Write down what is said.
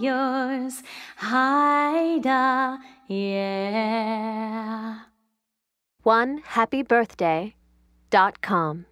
yours, Haida, yeah. One happy birthday dot com.